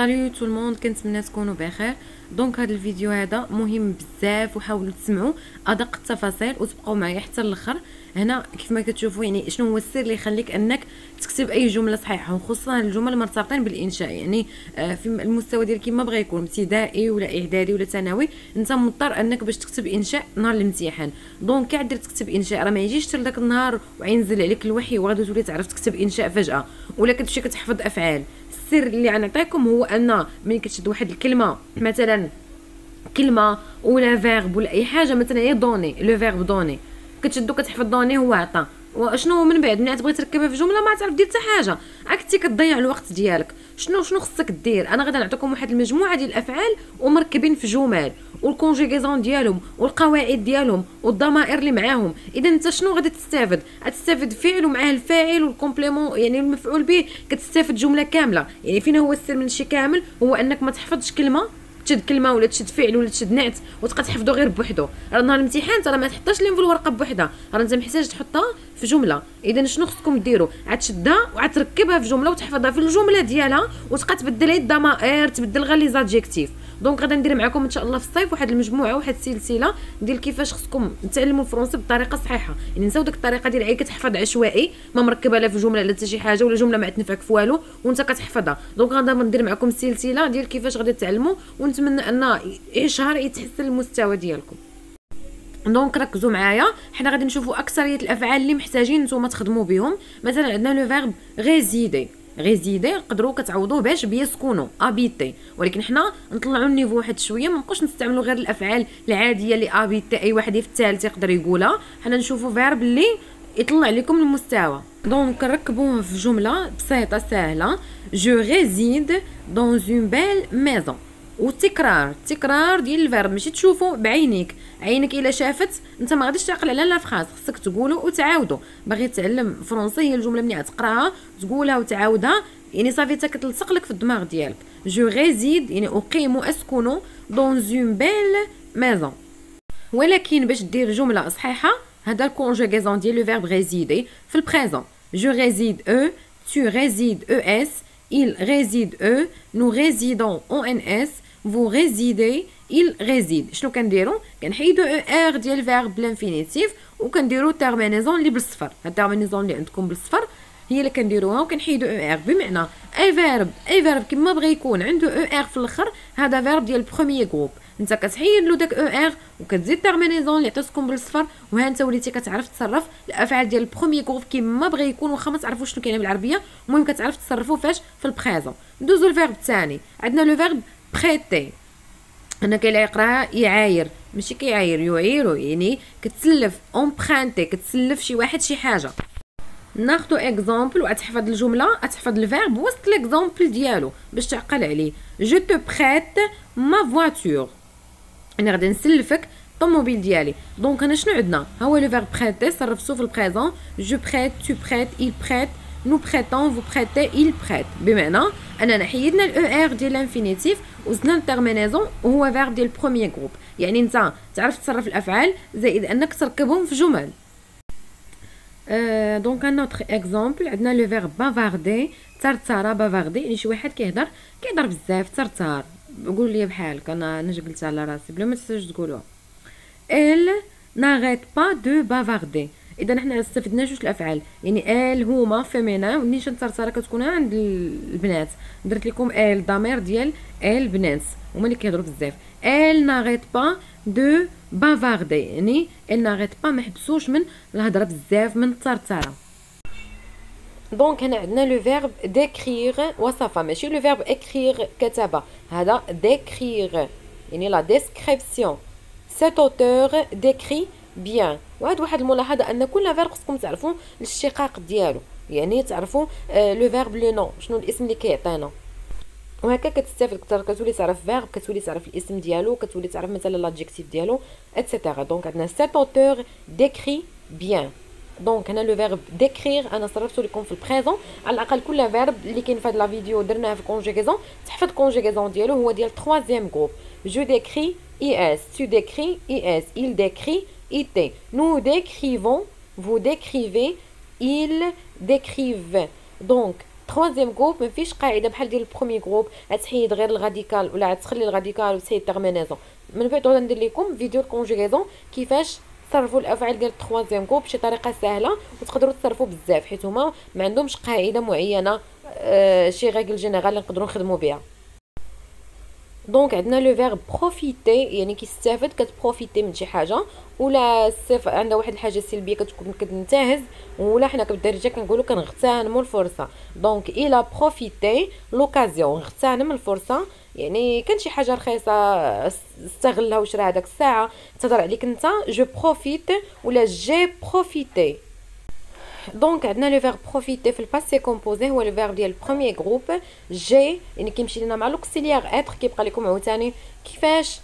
salut tout le monde كنتمنى تكونوا بخير. donc هذا الفيديو هذا مهم بزاف وحاولوا تسمعوا أدق التفاصيل وتبقوا معايا حتى الأخر. هنا كيف ما كتشوفوا يعني شنو هو السر اللي يخليك أنك تكتب أي جملة صحيحة وخصوصا الجمل المرتبطين بالإنشاء. يعني آه، في المستوى ديالك كيما بغى يكون ابتدائي ولا إعدادي ولا ثانوي أنت مضطر أنك باش تكتب إنشاء نهار الامتحان. donc كاع دير تكتب إنشاء راه ما يجيش حتى لذاك النهار وينزل عليك الوحي وغادي تولي تعرف تكتب إنشاء فجأة. ولا كتمشي كتحفظ أفعال. السر اللي غنعطيكم هو أن ملي كتشد واحد الكلمة مثلا كلمة ولا verbe ولا أي حاجة مثلا هي donner le verbe donner كتشدو كتحفظ donner هو عطا. وشنو من بعد؟ ملي تبغي تركبها في جملة ما تعرف دير حتى حاجة. عكتي كتضيع الوقت ديالك. شنو شنو خصك دير؟ أنا غادي نعطيكم واحد المجموعة ديال الأفعال ومركبين في جمل وال conjugaison ديالهم والقواعد ديالهم والضمائر اللي معاهم. إذا أنت شنو غادي تستافد؟ غتستافد فعل ومعاه الفاعل وال complément يعني المفعول به كتستافد جملة كاملة. يعني فين هو السر من الشيء كامل؟ هو أنك ما تحفظش كلمة تشد كلمة ولا تشد فعل ولا تشد نعت وتبقى تحفظو غير بوحدو. راه نهار الامتحان راه ما تحطاش لين في الورقة بوحدها. راه انت محتاج تحطها في جملة. إذا شنو خصكم ديروا عتشدها وعتركبها في جملة وتحفظها في الجملة ديالها وتبقى تبدل الضمائر تبدل غير les adjectifs donc غادي ندير معكم إن شاء الله في الصيف واحد المجموعة واحد السلسله ديال كيفاش خصكم تعلموا الفرنسي بطريقة صحيحة. يعني نساو ديك الطريقة ديال عي كتحفظ عشوائي ما مركبة لا في جملة لا حتى شي حاجة ولا جملة ما تنفعك في والو وانت كتحفظها. donc غادي ندير معكم السلسله ديال كيفاش غادي تعلموا ونتمنى أن شهر يتحسن المستوى ديالكم. donc ركزوا معايا حنا غادي نشوفوا أكثرية الأفعال اللي محتاجين نتوما تخدموا بهم. مثلا عندنا le verbe résider نقدروا كتعوضوه باش ب يسكن و habiter ولكن حنا نطلعوا ال niveau واحد شوية ما نبقاوش نستعملوا غير الأفعال العادية اللي habiter أي واحد في الثالث يقدر يقولها. حنا نشوفوا verbe اللي يطلع لكم المستوى. donc نركبوه في جملة بسيطة سهلة. je réside dans une belle maison والتكرار. التكرار ديال ال verbe ماشي تشوفو بعينيك. عينك إلا شافت أنت ما غاديش تعقل على la phrase خصك تقولو وتعاودو. باغي تعلم فرونسي هي الجملة ملي تقراها تقولها وتعاودها يعني صافي حتى كتلصق لك في الدماغ ديالك. je réside يعني أقيم اسكن dans une belle maison ولكن باش دير جملة صحيحة هذا ال conjugaison ديال le verbe résider في ال présent je réside E, tu résides ES, il réside E, nous résidons ONS, vous résidez il réside. شنو كنديروا كنحيدوا ER ديال ال verbe ب l'infinitif وكنديروا terminaison اللي بالصفر ال terminaison اللي عندكم بالصفر هي اللي كنديروها وكنحيدوا ER بمعنى أي verbe أي verbe كما بغى يكون عنده ER في الآخر هذا verbe ديال ال premier groupe انت كتحيد له داك ER وكتزيد terminaison اللي عطيتكم بالصفر وها انت وليتي كتعرف تصرف الافعال ديال ال premier groupe كما بغى يكون واخا ما تعرفوش شنو كاين بالعربيه المهم كتعرف تصرفوا فاش في ال présent ندوزو ال verbe الثاني عندنا le verbe prêter أنا اللي يقراها يعاير ماشي كيعاير يعيرو يعني كتسلف emprunter كتسلف شي واحد شي حاجة ناخدو exemple وتحفظ الجمله تحفظ ال verbe وسط l'exemple ديالو باش تعقل عليه je te prête ما فواتور أنا غادي نسلفك الطوموبيل ديالي دونك أنا شنو عندنا هو لو فيرب بريتي صرفتو في البريزون جو بريت تو بريت il بريت نو بريتون فو بريتي il بريت بمعنى اننا حيدنا الاو ار ديال الانفينيتيف وزدنا التيرمينيزون وهو فيرب ديال البروميير جروب يعني انت تعرف تصرف الافعال زائد انك تركبهم في جمل أه دونك ان اوتر اكزومبل عندنا لو فيرب بافاردي ترتارا بافاردي يعني شي واحد كيهضر كيهضر بزاف ترتار قول لي بحالك انا انا قلت على راسي بلا ما تحتاج تقولوها ال ناريت با دو بافاردي إذا حنا استفدنا جوج الأفعال. يعني آل هما فيمينا ونيشان ترتارا كتكون عند البنات. درت لكم آل ضمير ديال آل بنات. هما اللي كيهضروا بزاف. آل ناريت با دو بافاردي يعني آل ناريت با ما من الهضرة بزاف من الترتاره donc هنا عندنا le verbe décrire وصفا. ماشي le verbe écrire كتب هذا décrire يعني la description cet auteur décrit bien وهاد واحد الملاحظة أن كل verbe خصكم تعرفوا الاشتقاق ديالو. يعني تعرفوا le verbe le nom شنو الاسم اللي كيعطينا. وهكا كتستافد أكثر كتولي تعرف verbe كتولي تعرف الاسم ديالو كتولي تعرف مثلا l'adjectif ديالو et cetera donc عندنا cet auteur décrit bien donc هنا le verbe décrire أنا صرفتو لكم في ال présent على الأقل كل verbe اللي كاين في هاد la vidéo درناه في conjugaison تحفظ conjugaison ديالو هو ديال troisième groupe je décris IS tu décris IS il décrit IT nous décrivons vous décrivez ils décrivent donc troisième groupe ما فيش قاعدة بحال ديال ال premier groupe غتحيد غير ال radical ولا غتخلي ال radical وتحيد ال terminaison من بعد غادي ندير لكم فيديو ال conjugaison كيفاش تصرفوا الافعال ديال ال troisième groupe بشي طريقه سهله وتقدروا تصرفوا بزاف حيت هما ما عندهمش قاعدة معينه آه شي règle générale نقدروا نخدموا بها donc عندنا le verbe profiter يعني كيستافد كت profiter من شي حاجة. ولا الصفه عندها واحد الحاجة سلبية كتكون كتنتهز. ولا حنا بالدارجه كنقولوا كنغتنموا الفرصة. donc إلى profiter l'occasion اغتنم الفرصة. يعني كان شي حاجة رخيصة استغلها وشراها داك الساعة. تهضر عليك أنت جو بروفيت ولا جي بروفيتي دونك عندنا لو فيرب بروفيتي في الباسي كومبوزي هو لو فيرب ديال البروميير جروب جي يعني كيمشي لنا مع لوكسيليير اتر كيبقى لكم عاوتاني كيفاش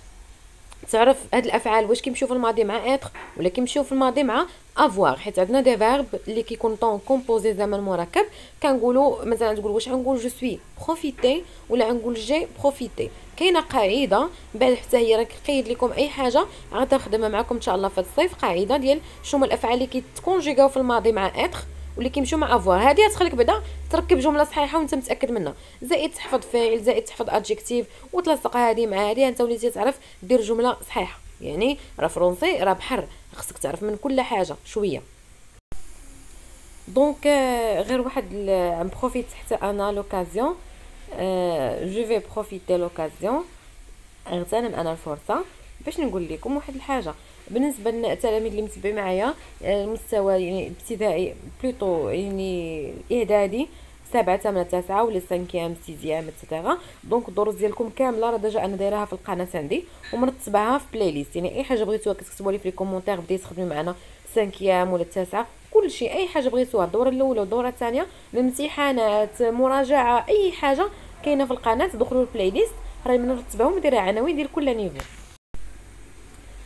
تعرف هاد الأفعال واش كيمشيو في الماضي مع اتر ولا كيمشيو في الماضي مع افوار حيت عندنا دي فيرب اللي كيكون طون كومبوزي زمن مركب كنقولوا مثلا تقول واش غنقول je suis profité ولا غنقول j'ai profité كاينة قاعدة بعد حتى هي راه كيقيد لكم أي حاجة غادي نخدمها معكم إن شاء الله في الصيف. قاعدة ديال شنو الأفعال اللي كيتكونجيغاو في الماضي مع être واللي كيمشيو مع avoir. هذه تخليك بعدا تركب جملة صحيحة وانت متأكد منها. زائد تحفظ فاعل زائد تحفظ adjectif وتلصق هذه مع هذه انت وليتي تعرف دير جملة صحيحة. يعني راه فرونسي راه بحر. خصك تعرف من كل حاجة شوية. donc غير واحد profite حتى أنا l'occasion je vais profiter l'occasion اغتنم أنا الفرصة. باش نقول لكم واحد الحاجة. بالنسبة للتلاميذ اللي متبعين معايا المستوى يعني ابتدائي plutôt يعني إعدادي سبعة ثمانية تسعة ولا cinquième sixième et cetera donc الدروس ديالكم كاملة راه déjà أنا دايراها في القناة عندي ومرتباها في playlist يعني أي حاجة بغيتوها كتكتبوا لي في ال commentaire بديت تخدموا معنا cinquième ولا التاسعه كلشي أي حاجة بغيتوها الدورة الأولى والدورة الثانية الامتحانات مراجعة أي حاجة كاينة في القناة دخلوا ال playlist راه مرتباهم ودايره عناوين ديال كل niveau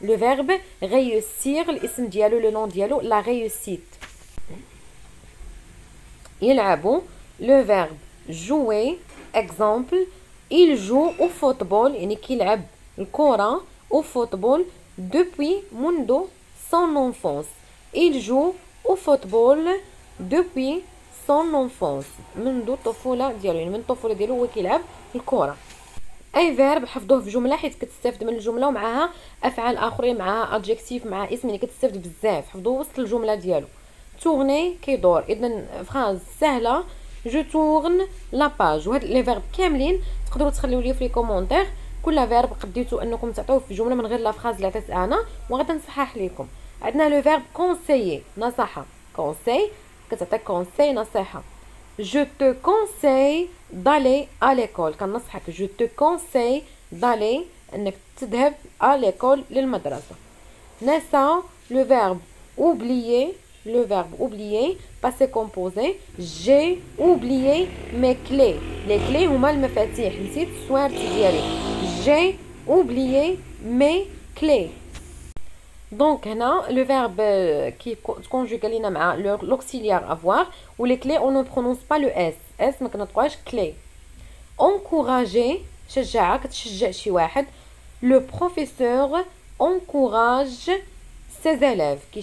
لو فيرب غيوسير الاسم ديالو لو نون ديالو لا ريوسيت يلعبوا لو فيرب جوي اكزامبل il joue au football يعني كيلعب الكرة au football depuis منذ son enfance il joue au football depuis son enfance منذ الطفولة ديالو يعني من الطفولة ديالو هو كيلعب الكرة أي verbe حفظوه في جملة حيت كتستافد من الجملة ومعها أفعال آخرين معها adjectif مع اسم يعني كتستافد بزاف. حفظوه وسط الجملة ديالو. tourner كيدور. هاد la phrase سهلة. je tourne la page وهاد les verbes كاملين تقدروا تخليو لي في les commentaires كل verbe قديتو أنكم تعطيوه في جملة من غير la phrase اللي عطيت أنا. وغادي نصحح لكم عندنا le verbe conseiller نصحه conseil كتعطيك conseil نصيحة. Je te conseille d'aller à l'école. Je te conseille d'aller à l'école. Nessa, le verbe oublier. Le verbe oublier, passé composé. J'ai oublié mes clés. Les clés ou mal me fatiguent. J'ai oublié mes clés. Donc, hein, hein, le verbe euh, qui conjugue hein, l'auxiliaire avoir ou les clés, on ne prononce pas le S. S, mais clé. Encourager, le professeur encourage ses élèves. Qui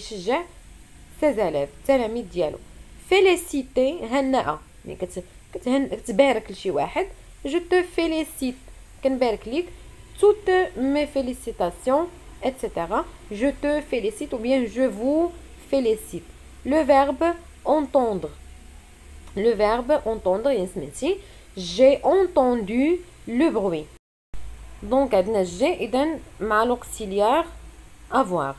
ses élèves. Féliciter, je te félicite. Toutes mes félicitations هناء يعني كتهن كتبارك لشي واحد جو تو فيليسيت كنبارك ليك توت مي فيليسيتاسيون etc. Je te félicite ou bien je vous félicite. Le verbe entendre. Le verbe entendre, j'ai entendu le bruit. Donc, j'ai إذن مع l'auxiliaire avoir.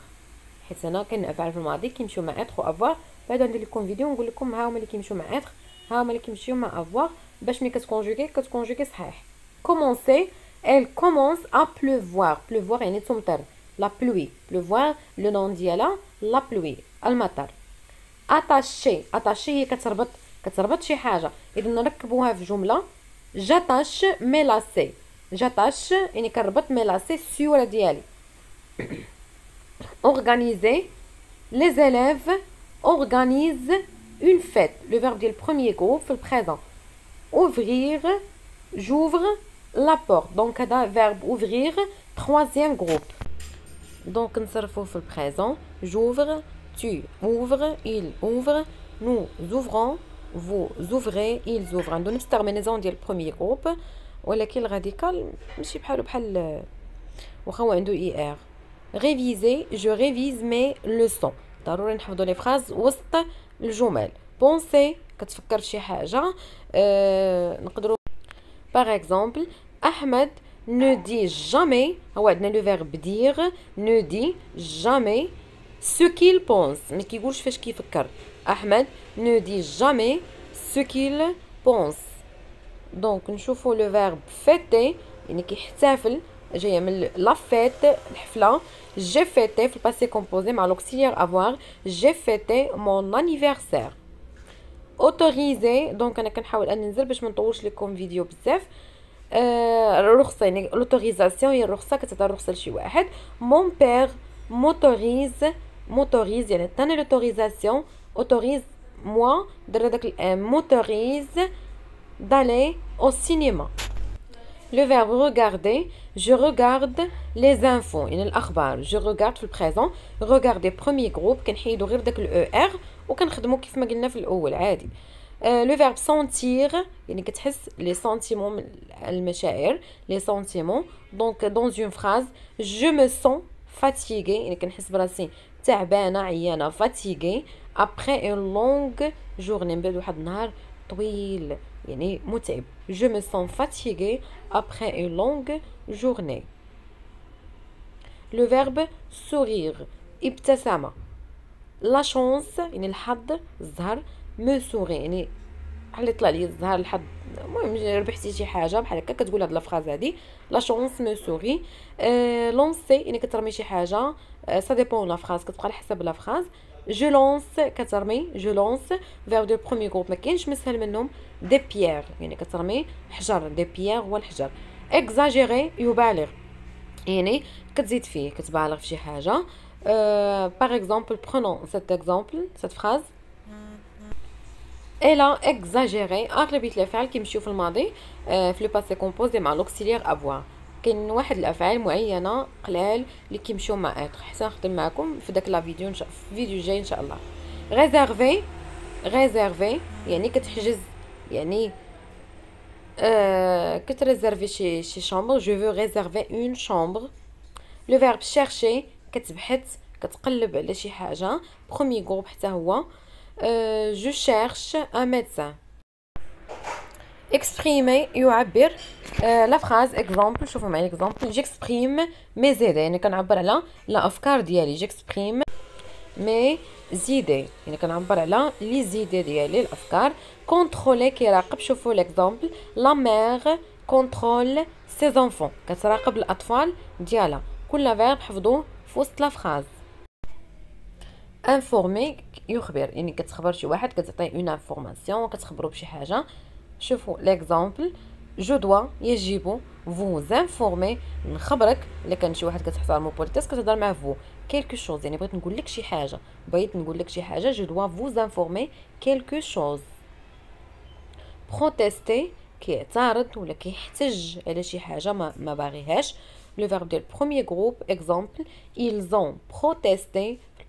حيت انا كنفعل في الماضي كيمشيو مع اتر افوار بعد ندير لكم فيديو نقول لكم ها هما اللي كيمشيو مع اتر ها هما اللي كيمشيو مع افوار باش ملي كتكونجوغي كتكونجوغي صحيح كومونسي elle commence à pleuvoir pleuvoir يعني تمطر la pluie pleuvoir le nom ديالها la pluie المطر attaché attaché هي كتربط كتربط شي حاجه اذا نركبوها في جمله j'attache mes lacets جاتاش يعني كنربط مي لاسي السيوره ديالي organiser les élèves organisent une fête le verbe ديال premier groupe في البريزون ouvrir j'ouvre la porte donc هذا verbe ouvrir troisième groupe donc نصرفو في البريزون j'ouvre tu ouvres il ouvre nous ouvrons vous ouvrez ils ouvrent عندو نفس الترمينيزون ديال البروميير جروب ولكن الراديكال ماشي بحالو بحال واخا هو عنده اي ار ريفيزي جو ريفيز مي لوسون ضروري نحفظوا لي فراز وسط الجمل بونسي كتفكر فشي حاجه أه نقدروا باغ اكزومبل احمد ne dit jamais هو عندنا لو فيرب dire ne dit jamais ce qu'il pense ما كيقولش فاش كيفكر احمد ne dit jamais ce qu'il pense دونك نشوفوا لو فيرب فيتي يعني كيحتفل جايه من لا فيت الحفله جي فيتي في الباسي كومبوزي مع لوكسيليير افوار جي فيتي مون انيفرسير اوتوريزي دونك انا كنحاول ان ننزل باش ما نطولش لكم فيديو بزاف آه الرخصه يعني l'autorisation هي الرخصة كتعطى الرخصة لشي واحد. mon père m'autorise m'autorise يعني عطاني l'autorisation autorise-moi درنا داك ال m m'autorise d'aller au cinéma le verbe regarder je regarde les infos يعني الأخبار je regarde في ال présent regarder premier groupe كنحيدو غير داك الاو ار وكنخدمو كيف ما قلنا في الأول عادي. لو فيرب سونتير يعني كتحس لي سونتيمون المشاعر لي سونتيمون دونك دون اون فراز جو مو سون فاتيغي يعني كنحس براسي تعبانه عيانه فاتيغي ابري اون لونغ جورني من بعد واحد النهار طويل يعني متعب je me sens fatigué après une longue journée le verbe sourire ابتسم لا شونس يعني الحظ الزهر مو سوري يعني بحال يطلع لي الزهر الحظ المهم ربحتي شي حاجة بحال هكا كتقول هاد ال phrase هادي la chance me sourit أه lancer يعني كترمي شي حاجة أه ça dépend la phrase كتبقى على حسب لا phrase je lance كترمي je lance verbe du premier groupe ما كاينش مسهل منهم. des pierres يعني كترمي حجر des pierres هو الحجر. اكزاجيري يبالغ. يعني كتزيد فيه كتبالغ في شي حاجة. par exemple prenons cet exemple cette phrase elle a exagéré اغلبيه الافعال كيمشيو في الماضي في le passé composé مع l'auxiliaire avoir كاين واحد الأفعال معينة قلال اللي كيمشيو مع être حتى نخدم معكم في داك la vidéo في الفيديو الجاي إن شاء الله. réserver réserver يعني كتحجز يعني euh, كت réserver شي شي chambre je veux réserver une chambre le verbe chercher كتبحث كتقلب على شي حاجة. premier groupe حتى هو. جو شيرش ان ميدسان اكسبريمي يعبر لا فراز اكزامبل شوفوا معايا اكزامبل جيكسبريم مي زيدي يعني كنعبر على الافكار ديالي جيكسبريم مي زيدي يعني كنعبر على لي زيدي ديالي الافكار كونترولي كيراقب شوفوا ليكزامبل لا مير كونترول سي زونفون كتراقب الاطفال ديالها كل فيرب حفظوه في وسط لا فراز informer يخبر. يعني كتخبر شي واحد كتعطيه une information كتخبرو بشي حاجة. شوفوا l'exemple je dois يجب vous informer نخبرك. إلا كان شي واحد كتحترمو politesse كتهضر معاه vous quelque chose يعني بغيت نقول لك شي حاجة. بغيت نقول لك شي حاجة. je dois vous informer quelque chose protester كيعترض ولا كيحتج على شي حاجة ما, ما باغيهاش. le verbe ديال premier groupe exemple ont protesté في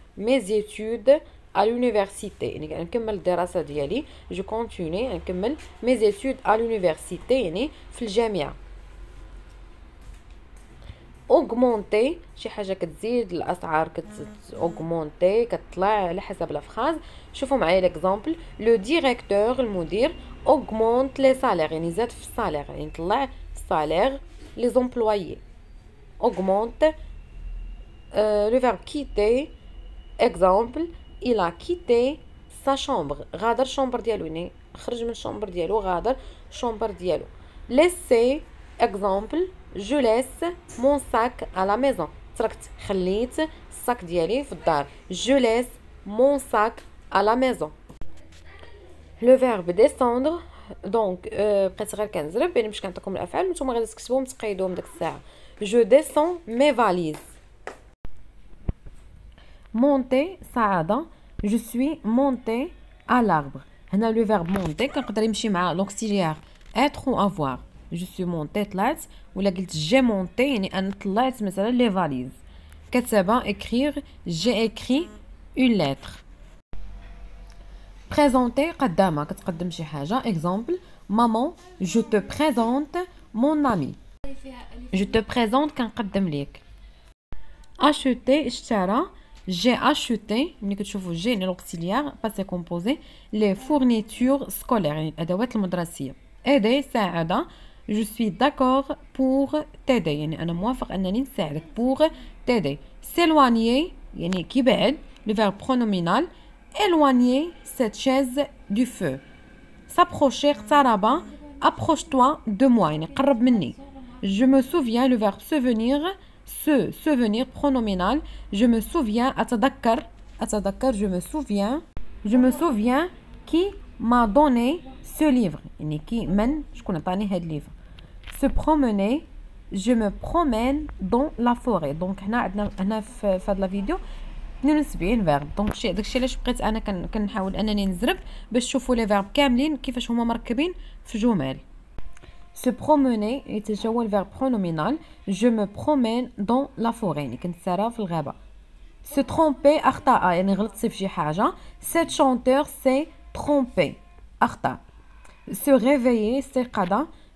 مي زيتود à l'université. يعني نكمل الدراسه ديالي je continue نكمل mes études à l'université يعني في الجامعة augmenter شي حاجة كتزيد الاسعار كت augmenter كتطلع على حسب ال phrase شوفوا معايا l'exemple le directeur المدير augmente les salaires يعني زاد في ال salaire يعني طلع ال salaire les employés. Augmente euh, le verbe quitter exemple il a quitté sa chambre غادر chambre ديالو يعني خرج من chambre ديالو غادر chambre ديالو laisser exemple je laisse mon sac à la maison تركت خليت الساك ديالي في الدار je laisse mon sac à la maison le verbe descendre دونك بقيت غير كنزرب يعني باش كنعطيكم الافعال نتوما غادي تكتبوهم تقيدوهم ديك الساعه جو ديسون مي فاليز مونتي سعاده جو سوي مونتي à l'arbre هنا لو فيرب مونتي كنقدر يمشي مع لوكسيليير être ou avoir جو سوي مونتي طلعت ولا قلت جي مونتي يعني انا طلعت مثلا لي فاليز كتابه écrire j'ai écrit une lettre بريزونتي قدامه كتقدم شي حاجه اكزامبل مامون جو تو بريزونت مون امي جو تو بريزونت كنقدم ليك اشوتي اشترى j'ai acheté, j'ai l'auxiliaire, passé composé, les fournitures scolaires, aider, je suis d'accord pour t'aider, pour t'aider. S'éloigner, le verbe pronominal, éloigner cette chaise du feu. S'approcher, approche-toi de moi, Je me souviens, le verbe souvenir, se souvenir pronominal je me souviens أتذكر أتذكر je me souviens je me souviens qui m'a donné ce livre يعني كي من شكون عطاني هاد الليفر se promener je me promène dans la forêt donc هنا عندنا هنا في هاد لا فيديو 72 فيرب دونك شي داكشي علاش بقيت انا كنحاول انني نزرب باش تشوفوا لي فيرب كاملين كيفاش هما مركبين في جمل se promener est le verbe pronominal. Je me promène dans la forêt. Se tromper, Cette chanteur s'est trompé. Se réveiller, c'est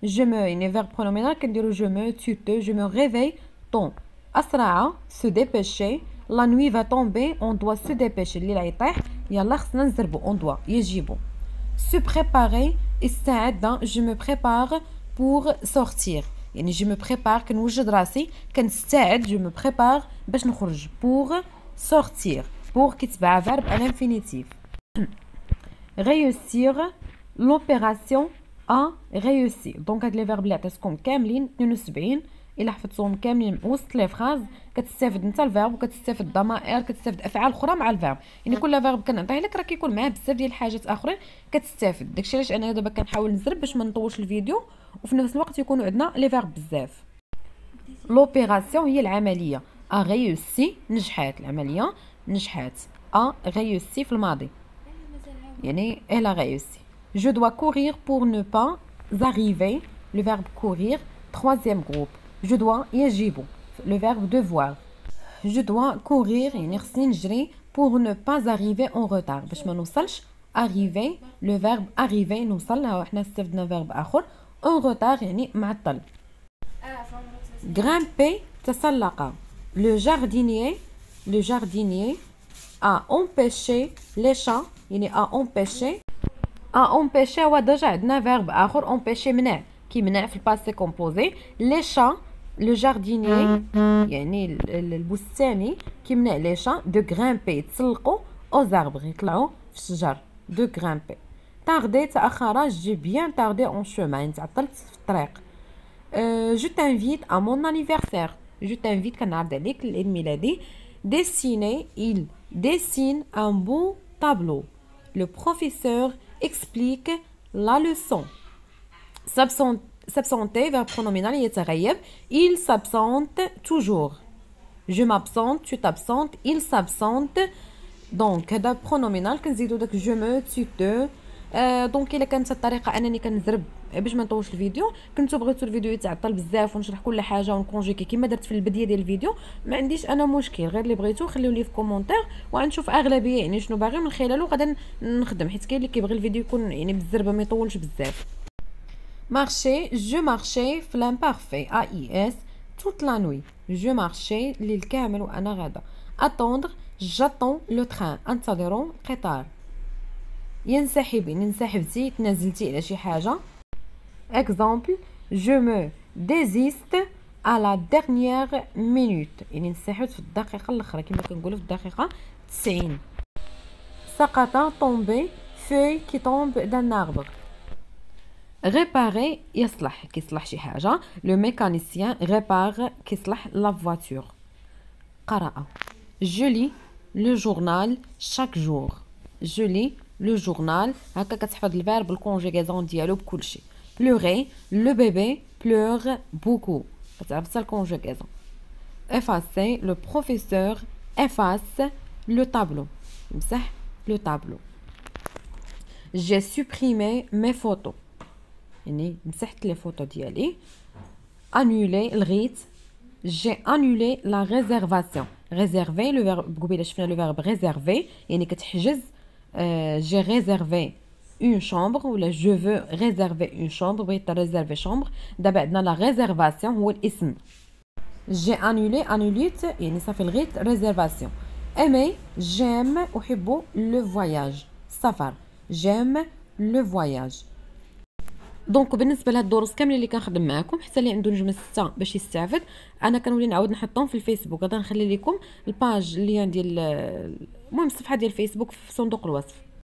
Je me, une verbe pronominal, je me, tu te, je me réveille, ton. أسرع, se dépêcher. La nuit va tomber, on doit se dépêcher. يعني خاصنا نزربو, on doit. Se préparer, hein. je me prépare. pour sortir يعني je me prépare كنوجد راسي كنستعد je me prépare باش نخرج pour sortir pour كيتبع verbe en infinitif réussir l'opération a réussi donc هاد les verbes اللي عطيتكم كاملين 72 الا حفظتهم كاملين وسط لي فراز كتستافد انت الفيرب وكتستافد الضمائر كتستافد افعال أخرى مع الفيرب يعني كل فيرب كنعطيه لك راه كيكون معاه بزاف ديال الحاجات اخرين كتستافد. داكشي علاش أنا دابا كنحاول نزرب باش ما نطولش الفيديو. وفي نفس الوقت يكونوا عندنا لي فيرب بزاف لوبيراسيون هي العمليه ا ريوسي نجحات العمليه نجحات ا ريوسي في الماضي يعني elle a réussi je dois courir pour ne pas arriver le verbe courir troisième groupe je dois يجب le verbe devoir je dois courir يعني خصني نجري pour ne pas arriver en retard باش ما نوصلش arriver le verbe arriver نوصل ها حنا استفدنا verbe اخر en retard يعني معطل grimper تسلق le jardinier le jardinier a empêché les chats يعني a empêché a empêché هو ديجا عندنا verbe اخر empêcher منع كيمنع في الباسي كومبوزي لي شا لو جارديني يعني البستاني كيمنع لي شا دو غرامبي يتسلقوا او زاربغ يطلعوا في الشجر دو غرامبي تاردي تاخر جي بيان تاردي اون شومان تعطلت في الطريق جو تانفيت ا مون انيفرسير جو تانفيت كنعرض عليك العيد ميلادي ديسيني il dessine un beau tableau le professeur explique la leçon s'absenter verbe pronominal يتغيب il s'absente toujours je m'absente tu t'absentes il s'absente دونك هذا برونومينال كنزيدو داك جو مو tu te آه دونك إلا كانت الطريقة أنني كنزرب باش ما نطولش الفيديو كنتو بغيتو الفيديو يتعطل بزاف ونشرح كل حاجة ونكونجيكي كما درت في البداية ديال الفيديو. ما عنديش أنا مشكل غير اللي بغيتو خليو لي في commentaires وغنشوف أغلبية يعني شنو باغي من خلاله غادا نخدم حيت كاين اللي كيبغي الفيديو يكون يعني بالزربة ما يطولش بزاف. Marcher je marchais في l'imparfait AIS toute la nuit. Je marchais الليل كامل وأنا غادا attendre j'attends le train. انتظروا القطار ينسحبي ننسحبتي تنازلتي على شي حاجة. exemple je me désiste à la dernière minute يعني نسحبت في الدقيقة الاخيره كما كنقولوا في الدقيقة 90 سقطا tomber fruit qui tombe d'un arbre réparer يصلح كيصلح شي حاجة. le mécanicien répare كيصلح la voiture قراءة. جولي لو جورنال شاك جور جولي le journal هكا كتحفظ الفيرب الكونجيغازون ديالو بكلشي pleurer le bébé pleure beaucoup كتعرف حتى الكونجيغازون effacer le professeur efface le tableau مسح le tableau j'ai supprimé mes photos يعني مسحت لي فوتو ديالي annuler لغيت j'ai annulé la réservation réserver le verbe قبيله شفنا le verbe réserver يعني كتحجز J'ai réservé une chambre ولا je veux réserver une chambre. بغيت réserver chambre. دابا عندنا la réservation هو الاسم j'ai annulé annulيت يعني صافي لغيت réservation. Aimer j'aime احب le voyage. سفر j'aime le voyage. دونك بالنسبة لهاد الدروس كاملين اللي كنخدم معكم حتى اللي عنده نجمه 6 باش يستافد أنا كنولي نعاود نحطهم في الفيسبوك. غادي نخلي لكم الباج اللي ديال المهم الصفحة ديال الفيسبوك في صندوق الوصف.